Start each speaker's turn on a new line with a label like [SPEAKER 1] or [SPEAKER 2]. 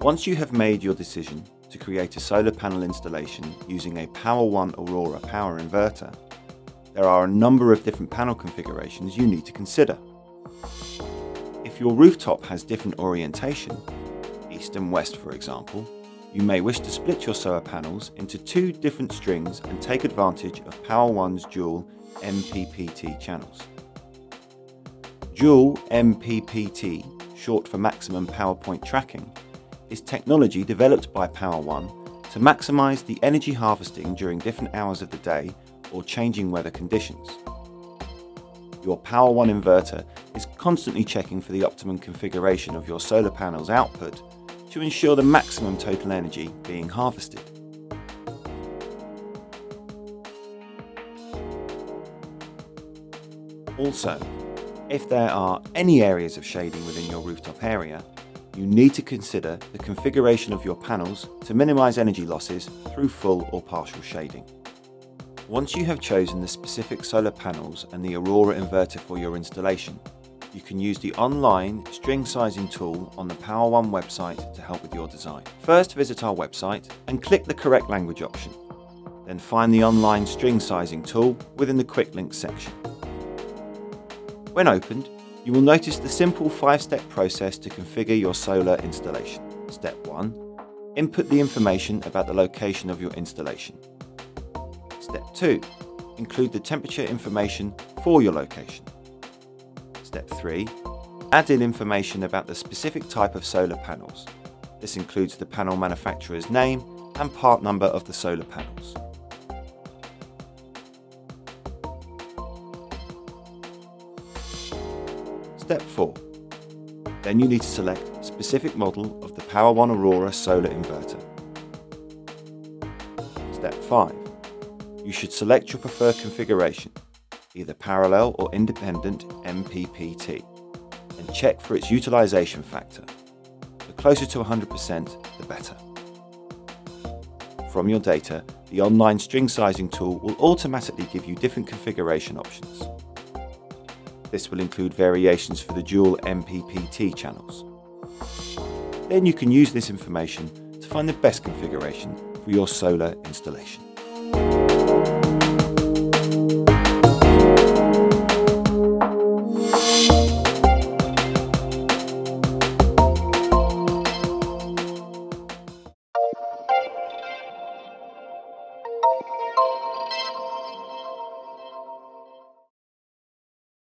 [SPEAKER 1] Once you have made your decision to create a solar panel installation using a Power-One Aurora power inverter, there are a number of different panel configurations you need to consider. If your rooftop has different orientation, east and west for example, you may wish to split your solar panels into two different strings and take advantage of Power-One's dual MPPT channels. Dual MPPT, short for Maximum Power Point Tracking, is technology developed by Power-One to maximise the energy harvesting during different hours of the day or changing weather conditions. Your Power-One inverter is constantly checking for the optimum configuration of your solar panel's output to ensure the maximum total energy being harvested. Also, if there are any areas of shading within your rooftop area, you need to consider the configuration of your panels to minimise energy losses through full or partial shading. Once you have chosen the specific solar panels and the Aurora inverter for your installation, you can use the online string sizing tool on the Power-One website to help with your design. First visit our website and click the correct language option. Then find the online string sizing tool within the quick links section. When opened, you will notice the simple five-step process to configure your solar installation. Step 1. Input the information about the location of your installation. Step 2. Include the temperature information for your location. Step 3. Add in information about the specific type of solar panels. This includes the panel manufacturer's name and part number of the solar panels. Step 4. Then you need to select specific model of the Power-One Aurora solar inverter. Step 5. You should select your preferred configuration, either parallel or independent MPPT, and check for its utilization factor. The closer to 100%, the better. From your data, the online string sizing tool will automatically give you different configuration options. This will include variations for the dual MPPT channels. Then you can use this information to find the best configuration for your solar installation.